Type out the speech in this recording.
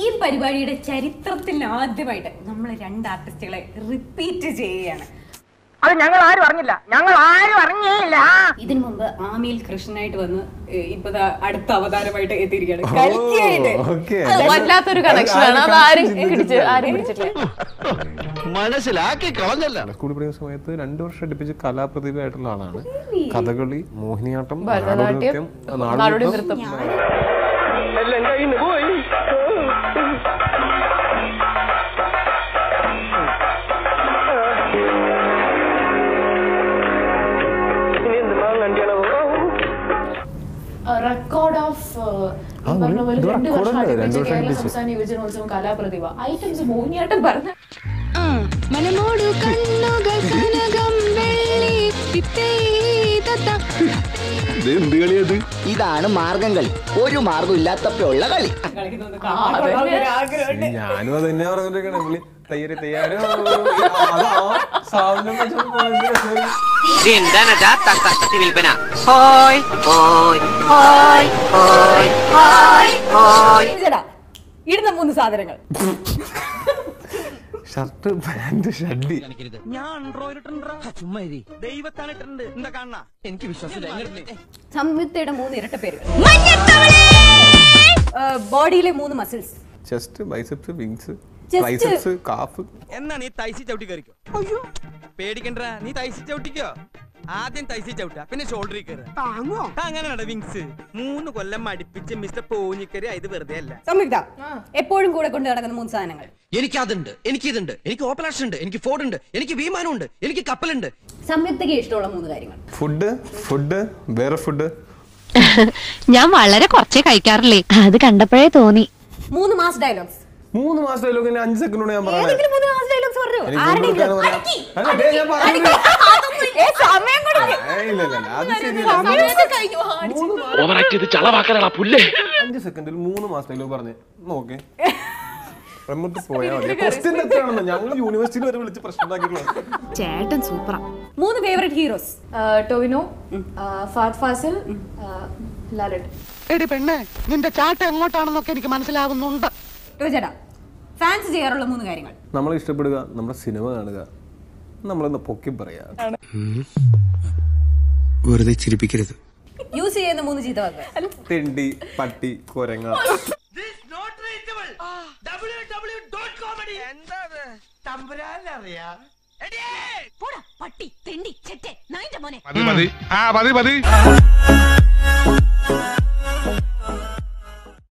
ഈ പരിപാടിയുടെ ചരിത്രത്തിൽ ആദ്യമായിട്ട് നമ്മൾ രണ്ട് ആർട്ടിസ്റ്റുകളെ റിപ്പീറ്റ് ചെയ്യുകയാണ്. അത് ഞങ്ങൾ ആരും അറിഞ്ഞില്ല. ഞങ്ങൾ ആരും അറിഞ്ഞില്ല ഇതിനു മുമ്പ് ആമിയിൽ കൃഷ്ണനായിട്ട് വന്ന് ഇപ്പൊ അടുത്ത അവതാരമായിട്ട് എത്തിയിരിക്കുകയാണ്. വല്ലാത്തൊരു കണക്ഷനാണ് അത് ആരും ആരും പിടിച്ചിട്ടില്ല. മനസ്സിലാക്കി കളഞ്ഞല്ല. സ്കൂളിൽ പഠിക്കുന്ന സമയത്ത് രണ്ടു വർഷം അടുപ്പിച്ച് കലാപ്രതിഭയായിട്ടുള്ള ആളാണ്. കഥകളി മോഹിനിയാട്ടം ഭരതനാട്യം നാടോടി നാടോടി നൃത്തം റെക്കോർഡ് ഓഫ് രണ്ട് വർഷം. സംസ്ഥാന യുവജനോത്സവം കലാപ്രതിഭ. ഐറ്റംസ് മോഹിനിയാട്ടം പറഞ്ഞ മനമോടു കണ്ണുകൾ കനകം വെള്ളി പിപ്പേതത്ത ഇതാണ് മാർഗം കളി ഒരു മാർഗം ഇല്ലാത്തപ്പോഴുള്ള കളി. ഞാനും അത് തന്നെ പറഞ്ഞിരിക്കണേ പുള്ളി തയ്യാറി. തയ്യാറോ അത് ആ സാധനം വെച്ചോണ്ട് പോയത് രസം. ചേട്ടാ, ഇടുന്ന മൂന്ന് സാധനങ്ങൾ. ഷർട്ട് പാന്റ് ഷഡ്ഡി സംയുക്തയുടെ മൂന്ന് ഇരട്ട പേരുകൾ. ബോഡിയിലെ മൂന്ന് muscles chest biceps wings Chest. Triceps calf എന്നാ നീ തൈസി ചവിട്ടി കയറിക്കോ? അയ്യോ. പേടിക്കണ്ട നീ തൈസി ചവിട്ടിക്കോ ആദ്യം തൈസി ചവിട്ട പിന്നെ ഷോൾഡറിൽ കയറുക അങ്ങനെ വിങ്സ് മൂന്ന് കൊല്ലം മടിപ്പിച്ച് മിസ്റ്റർ പോഞ്ഞിക്കരി ഇത് വെറുതെ അല്ല. സംയുക്ത എപ്പോഴും കൂടെ കൊണ്ട് നടക്കുന്ന മൂന്ന് സാധനങ്ങൾ. എനിക്ക് അതുണ്ട് എനിക്ക് ഇതുണ്ട് എനിക്ക് ഓപ്പറേഷൻ ഉണ്ട് എനിക്ക് ഫോർഡ് ഉണ്ട് എനിക്ക് വിമാനം ഉണ്ട് എനിക്ക് കപ്പലുണ്ട് സംയുക്തയ്ക്ക് ഇഷ്ടമുള്ള മൂന്ന് കാര്യങ്ങൾ. ഫുഡ് ഫുഡ് വേറെ ഫുഡ് ഞാൻ വളരെ കുറച്ചേ കഴിക്കാറില്ലേ അത് കണ്ടപ്പോഴേ തോന്നി. മൂന്ന് മാസ് ഡയലോഗ്സ് മൂന്ന് മാസ് ഡയലോഗ് അഞ്ച് സെക്കൻഡ് കൊണ്ട് ഞാൻ പറയാം. പറഞ്ഞു? സമയം അഞ്ച് സെക്കൻഡിൽ മൂന്ന് പറഞ്ഞേ നോക്കേ. റമ്മത്ത് പോയാൽ മതി. ക്വസ്റ്റ്യൻ എത്രയാണെന്ന് ഞങ്ങൾ യൂണിവേഴ്സിറ്റിയിൽ വരെ വിളിച്ച് പ്രശ്നം ചേട്ടൻ സൂപ്പറാ. മൂന്ന് ഫേവറേറ്റ് ഹീറോസ് ടോവിനോ ഫാത് ഫാസിൽ എടി പെണ്ണേ നിന്റെ ചാട്ട എങ്ങോട്ടാണെന്നൊക്കെ എനിക്ക് മനസ്സിലാവുന്നുണ്ട്. ചേട്ടാ ഫാൻസ് ചെയ്യാറുള്ള മൂന്ന് കാര്യങ്ങൾ. നമ്മൾ ഇഷ്ടപ്പെടുക നമ്മുടെ സിനിമ കാണുക നമ്മളൊന്ന് പൊക്കി പറയാ. വെറുതെ ചിരിപ്പിക്കരുത്. യൂസ് ചെയ്യുന്ന മൂന്ന് ചീത്ത വാക്കുകൾ. തെണ്ടി പട്ടി കൊരങ്ങ. പട്ടി തെണ്ടി ചെറ്റേ നായിന്റെ മോനെ. മതി മതി. ആ മതി മതി.